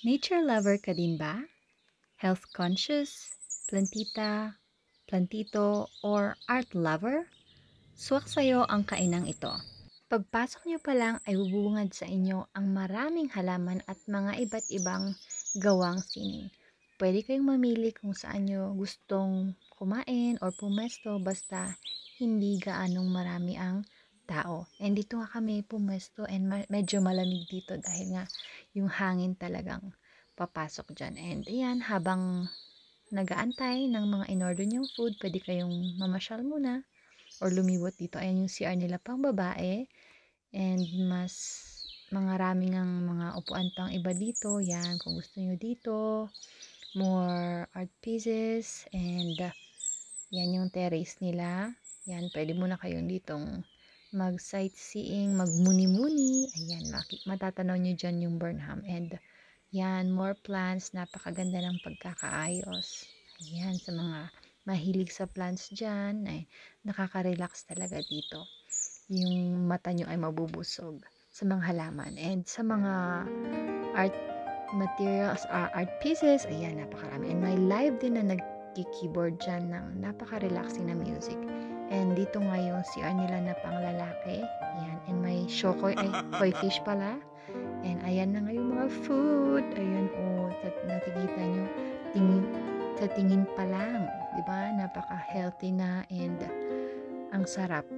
Nature lover ka din ba? Health conscious, plantita, plantito, or art lover? Swak sa'yo ang kainang ito. Pagpasok niyo pa lang ay bubungad sa inyo ang maraming halaman at mga iba't ibang gawang sining. Pwede kayong mamili kung saan nyo gustong kumain or pumesto basta hindi gaanong marami ang tao. And dito nga kami pumesto and medyo malamig dito dahil nga yung hangin talagang papasok dyan. And ayan, habang nagaantay ng mga in-order nyong food, pwede kayong mamasyal muna or lumiwat dito. Ayan yung CR nila pang babae. And mas mga raming ang mga upuan pang iba dito. Yan, kung gusto nyo dito. More art pieces. And uh, yan yung terrace nila. Yan, pwede muna kayong ditong mag-sightseeing, magmuni-muni. Ayan, matatanaw nyo dyan yung Burnham. And yan, more plants. Napakaganda ng pagkakaayos. Ayan, sa mga mahilig sa plants dyan, ay nakaka-relax talaga dito. Yung mata nyo ay mabubusog sa mga halaman. And sa mga art materials, uh, art pieces, ayan, napakarami. And may live din na nagki-keyboard dyan ng napaka-relaxing na music. And dito nga yung CR nila na panglalaki. Ayan. And may shokoy, ay, koi fish pala. And ayan na nga mga food. Ayan, oh, tat- natikita nyo. Tingin, sa tingin pa lang. di ba Napaka-healthy na and ang sarap.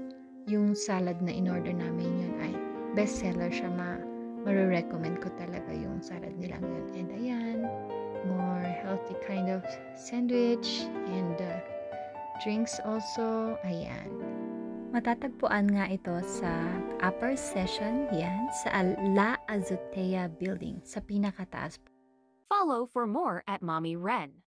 Yung salad na in-order namin yun ay bestseller siya. Ma marirecommend ko talaga yung salad nilang yun. And ayan, more healthy kind of sandwich and uh, drinks also. Ayan. Matatagpuan nga ito sa upper session, yan, sa La Azotea Building, sa pinakataas Follow for more at Mommy Ren.